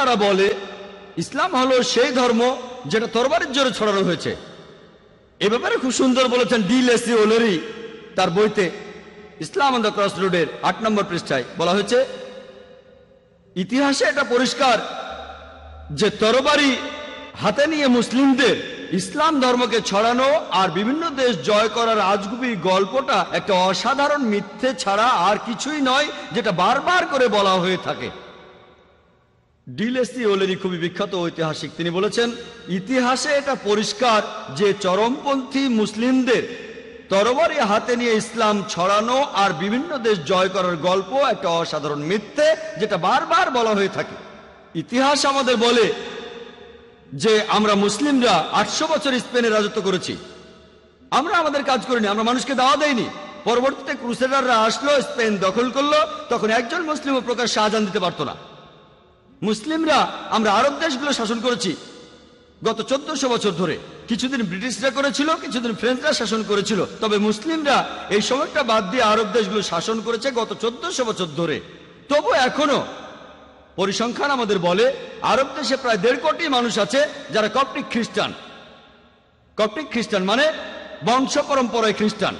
তারা বলে, ইসলাম হলো সেই ধর্ম যেটা তরবারের জোরে ছড়ানো হয়েছে। এ ব্যাপারে খুব সুন্দর বলেছেন ডি লেসি ওলেরি তার বইতে, ইসলাম অন দ্য ক্রস রোডের আট নম্বর পৃষ্ঠায় বলা হয়েছে, ইতিহাসে এটা পরিষ্কার যে তরবারি হাতে নিয়ে মুসলিমদের ইসলাম ধর্মকে ছড়ানো আর বিভিন্ন দেশ জয় করার আজগুবি গল্পটা একটা অসাধারণ মিথ্যে ছাড়া আর কিছুই নয়, যেটা বারবার করে বলা হয়ে থাকে। ডিলেসি ওলেরি খুবই বিখ্যাত ঐতিহাসিক। তিনি বলেছেন, ইতিহাসে এটা পরিষ্কার যে চরমপন্থী মুসলিমদের তরবারি হাতে নিয়ে ইসলাম ছড়ানো আর বিভিন্ন দেশ জয় করার গল্প একটা অসাধারণ মিথ্যে যেটা বারবার বলা হয়ে থাকে। ইতিহাস আমাদের বলে যে আমরা মুসলিমরা আটশো বছর স্পেনে রাজত্ব করেছি। আমরা আমাদের কাজ করিনি, আমরা মানুষকে দাওয়া দেয়নি পরবর্তীতে ক্রুসেডাররা আসলো, স্পেন দখল করল, তখন একজন মুসলিমও প্রকাশ শাহজাহান দিতে পারতো না। মুসলিমরা আমরা আরব দেশগুলো শাসন করেছি। গত চোদ্দশো বছর ধরে। কিছুদিন ব্রিটিশরা করেছিল, কিছুদিন ফ্রেঞ্চরা শাসন করেছিল। তবে মুসলিমরা এই সময়টা বাদ দিয়ে আরব দেশগুলো শাসন করেছে গত চোদ্দশো বছর ধরে। তবু এখনও পরিসংখ্যান আমাদের বলে, আরব দেশে প্রায় দেড় কোটি মানুষ আছে যারা কপটিক খ্রিস্টান। কপটিক খ্রিস্টান মানে বংশ পরম্পরায় খ্রিস্টান।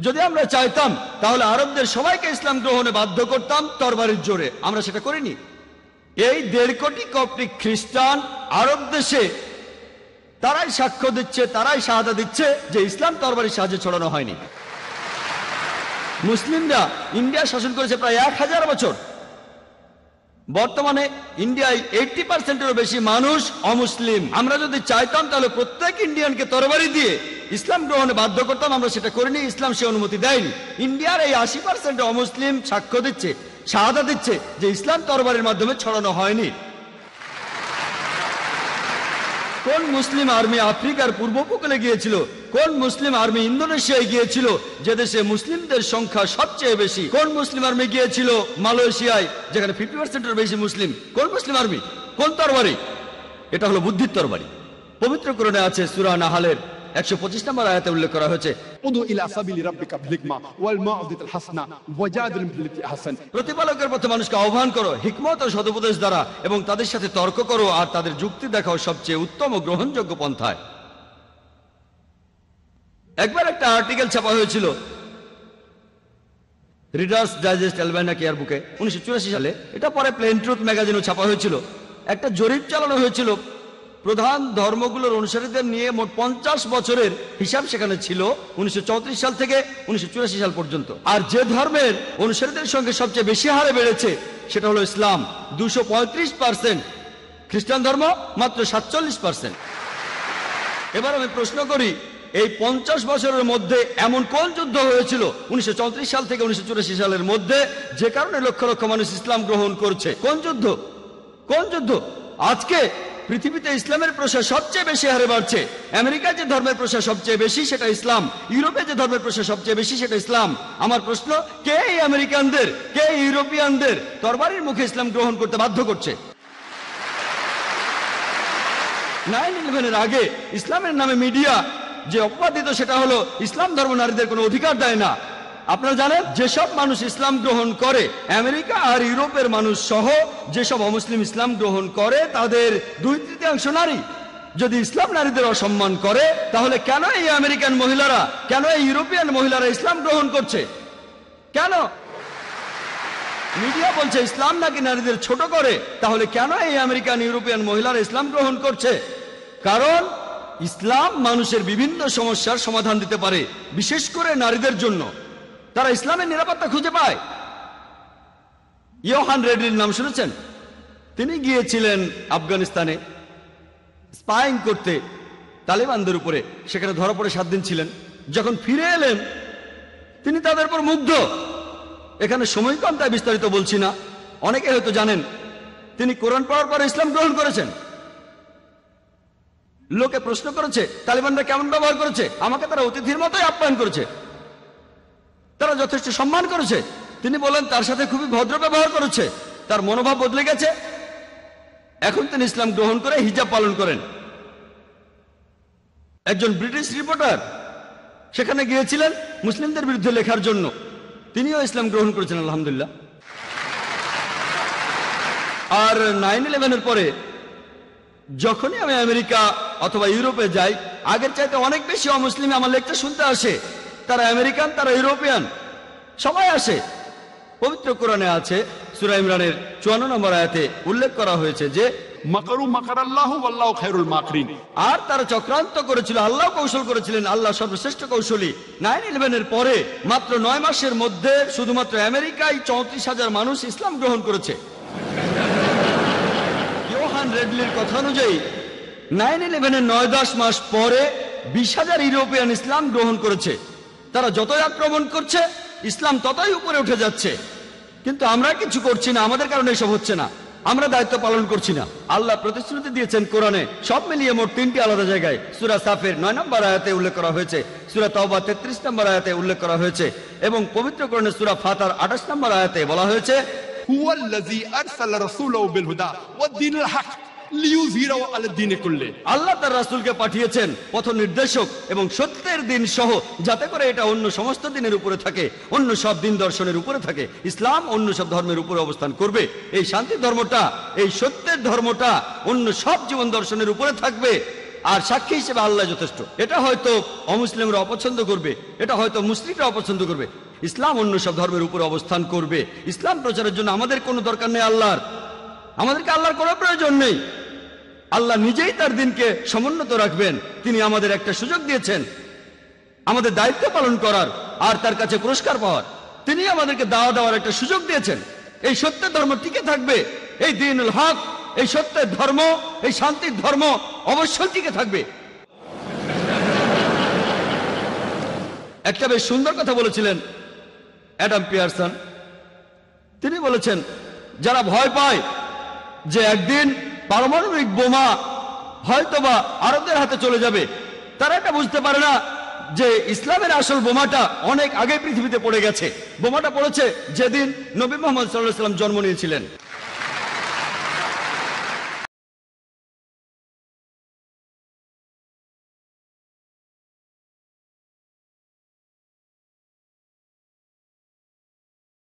যদি আমরা চাইতাম, তাহলে আরবদের সবাইকে ইসলাম গ্রহণে বাধ্য করতাম তরবারির জোরে। আমরা সেটা করিনি। এই দেড় কোটি কপটিক খ্রিস্টান আরব দেশে তারাই সাক্ষ্য দিচ্ছে, তারাই সাহায্য দিচ্ছে যে ইসলাম তরবারির সাহায্যে ছড়ানো হয়নি। মুসলিমরা ইন্ডিয়া শাসন করেছে প্রায় এক হাজার বছর। বর্তমানে ইন্ডিয়ায় এইটটি পার্সেন্টেরও বেশি মানুষ অমুসলিম। আমরা যদি চাইতাম তাহলে প্রত্যেক ইন্ডিয়ানকে তরবারি দিয়ে ইসলাম গ্রহণে বাধ্য করতাম, আমরা সেটা করিনি, ইসলাম সে অনুমতি দেয়নি। ইন্ডিয়ার এই আশি পার্সেন্ট অমুসলিম সাক্ষ্য দিচ্ছে। শাহাদা দিচ্ছে যে ইসলাম তরবারের মাধ্যমে ছড়ানো হয়নি। কোন মুসলিম আর্মি আফ্রিকার পূর্ব উপকূলে গিয়েছিল? কোন মুসলিম আর্মি ইন্দোনেশিয়ায় গিয়েছিল? যে দেশে মুসলিমদের সংখ্যা সবচেয়ে বেশি। কোন মুসলিম আর্মি গিয়েছিল মালয়েশিয়ায়? যেখানে ফিফটি পার্সেন্টের বেশি মুসলিম। কোন মুসলিম আর্মি? কোন তরবারি? এটা হলো বুদ্ধির তরবারি। পবিত্র করণে আছে সুরা নাহালের একশো পঁচিশ নম্বর আয়াতে উল্লেখ করা হয়েছে প্রতিপালকের পথে মানুষকে আহ্বান করো হিকমত ও সদুপদেশ দ্বারা এবং তাদের সাথে তর্ক করো আর তাদের যুক্তি দেখাও সবচেয়ে উত্তম ও গ্রহণযোগ্য পন্থায়। একবার একটা আর্টিকেল ছাপা হয়েছিল রিডার্স ডাইজেস্ট অ্যালবাইনা কেয়ার বুকে উনিশশো সালে এটা পরে প্লেন ট্রুথ ম্যাগাজিনও ছাপা হয়েছিল। একটা জরিপ চালানো হয়েছিল প্রধান ধর্মগুলোর অনুসারীদের নিয়ে মোট পঞ্চাশ বছরের হিসাব সেখানে ছিল উনিশশো সাল থেকে উনিশশো চুরাশি সাল পর্যন্ত। আর যে ধর্মের অনুসারীদের সঙ্গে সবচেয়ে বেশি হারে বেড়েছে, সেটা হলো ইসলাম। দুশো খ্রিস্টান ধর্ম, মাত্র সাতচল্লিশ পার্সেন্ট। এবার আমি প্রশ্ন করি, এই পঞ্চাশ বছরের মধ্যে এমন কোন যুদ্ধ হয়েছিল উনিশশো চৌত্রিশ সাল থেকে উনিশশো চুরাশি সালের মধ্যে যে কারণে লক্ষ লক্ষ মানুষ ইসলাম গ্রহণ করছে? কোন যুদ্ধ? কোন যুদ্ধ? আজকে পৃথিবীতে ইসলামের প্রসার সবচেয়ে বেশি হারে বাড়ছে। আমেরিকায় যে ধর্মের প্রসার সবচেয়ে বেশি, সেটা ইসলাম। ইউরোপে যে ধর্মের প্রসার সবচেয়ে বেশি, সেটা ইসলাম। আমার প্রশ্ন, কে আমেরিকানদের? কে ইউরোপিয়ানদের? তরবারির মুখে ইসলাম গ্রহণ করতে বাধ্য করছে? নাইন ইলেভেনের আগে ইসলামের নামে মিডিয়া যে অপবাদ দিত সেটা হলো, ইসলাম ধর্ম নারীদের কোনো অধিকার দেয় না। আপনারা জানেন, যেসব মানুষ ইসলাম গ্রহণ করে, আমেরিকা আর ইউরোপের মানুষ সহ যেসব অমুসলিম ইসলাম গ্রহণ করে, তাদের দুই তৃতীয়াংশ নারী। যদি ইসলাম নারীদের অসম্মান করে, তাহলে কেন এই আমেরিকান মহিলারা, কেন এই ইউরোপিয়ান মহিলারা ইসলাম গ্রহণ করছে? কেন? মিডিয়া বলছে, ইসলাম নাকি নারীদের ছোট করে, তাহলে কেন এই আমেরিকান ইউরোপিয়ান মহিলারা ইসলাম গ্রহণ করছে? কারণ, ইসলাম মানুষের বিভিন্ন সমস্যার সমাধান দিতে পারে, বিশেষ করে নারীদের জন্য। তারা ইসলামের নিরাপত্তা খুঁজে পায়। ইয়োহান রেড্ডির নাম শুনেছেন? তিনি গিয়েছিলেন আফগানিস্তানে স্পাইং করতে তালেবানদের উপরে। সেখানে ধরা পড়ে সাত দিন ছিলেন। যখন ফিরে এলেন, তিনি তাদের উপর মুগ্ধ। এখানে সময় কম তাই বিস্তারিত বলছি না। অনেকে হয়তো জানেন, তিনি কোরআন পড়ার পরে ইসলাম গ্রহণ করেছেন। লোকে প্রশ্ন করেছে, তালিবানরা কেমন ব্যবহার করেছে? আমাকে তারা অতিথির মতোই আপ্যায়ন করেছে। তারা যথেষ্ট সম্মান করেছে। তিনি বলেন, তার সাথে খুবই ভদ্র ব্যবহার করেছে। তার মনোভাব বদলে গেছে। এখন তিনি ইসলাম গ্রহণ করে হিজাব পালন করেন। একজন ব্রিটিশ রিপোর্টার সেখানে গিয়েছিলেন মুসলিমদের বিরুদ্ধে লেখার জন্য। তিনিও ইসলাম গ্রহণ করেছেন, আলহামদুলিল্লাহ। আর নাইন ইলেভেনের পরে যখনই আমি আমেরিকা অথবা ইউরোপে যাই, আগের চাইতে অনেক বেশি অমুসলিম আমার লেকচার শুনতে আসে। তারা আমেরিকান তারা ইউরোপিয়ান। সবাই আসে। পবিত্র কোরআনে আছে সুরা ইমরানের চুয়ান্ন নম্বর আয়াতে উল্লেখ করা হয়েছে যে মাকারু মাকার আল্লাহ আল্লাহ খায়রুল মাকরিন। আর তারা চক্রান্ত করেছিল আল্লাহ কৌশল করেছিলেন আল্লাহ সর্বশ্রেষ্ঠ কৌশলী। নাইন ইলেভেনের পরে মাত্র নয় মাসের মধ্যে শুধুমাত্র আমেরিকায় চৌত্রিশ হাজার মানুষ ইসলাম গ্রহণ করেছে। ইয়োহান রেডলির কথা অনুযায়ী নাইন ইলেভেনের নয় দশ মাস পরে বিশ হাজার ইউরোপিয়ান ইসলাম গ্রহণ করেছে। তারা যতই আক্রমণ করছে, ইসলাম ততই উপরে উঠে যাচ্ছে। কিন্তু আমরা কিছু করছি না, আমাদের কারণে এসব হচ্ছে না। আমরা দায়িত্ব পালন করছি না। আল্লাহ প্রতিশ্রুতি দিয়েছেন কোরআনে, সব মিলিয়ে মোট তিনটি আলাদা জায়গায়। সুরা সাফের নয় নম্বর আয়াতে উল্লেখ করা হয়েছে, সুরা তওবা তেত্রিশ নম্বর আয়াতে উল্লেখ করা হয়েছে, এবং পবিত্র কোরআনে সুরা ফাতার আঠাশ নম্বর আয়াতে বলা হয়েছে হুয়াল্লাজি আরসালা রাসূলাহু বিল হুদা ওয়াদ দীনিল হক। থাকবে। আর সাক্ষী হিসেবে আল্লাহ যথেষ্ট। এটা হয়তো অপছন্দ করবে, এটা হয়তো মুসলিমরা অপছন্দ করবে। ইসলাম অন্য সব ধর্মের উপরে অবস্থান করবে। ইসলাম প্রচারের জন্য আমাদের কোনো দরকার নেই আল্লাহর। আমাদেরকে আল্লাহর কোনো প্রয়োজন নেই। আল্লাহ নিজেই তার দিনকে সমুন্নত রাখবেন। তিনি আমাদের একটা সুযোগ দিয়েছেন। আমাদের দায়িত্ব পালন করার আর তার কাছে পুরস্কার পাওয়ার। তিনি আমাদেরকে দাওয়া দেওয়ার একটা সুযোগ দিয়েছেন। এই সত্যের ধর্ম টিকে থাকবে। এই দিনুল হক, এই সত্যের ধর্ম, এই শান্তির ধর্ম অবশ্যই টিকে থাকবে। একটা বেশ সুন্দর কথা বলেছিলেন অ্যাডাম পিয়ারসন। তিনি বলেছেন, যারা ভয় পায় যে একদিন পারমাণবিক বোমা হয়তোবা আরবদের হাতে চলে যাবে, তারা এটা বুঝতে পারে না যে ইসলামের আসল বোমাটা অনেক আগে পৃথিবীতে পড়ে গেছে। বোমাটা পড়েছে যেদিন নবী মোহাম্মদ সাল্লাহ সাল্লাম জন্ম নিয়েছিলেন।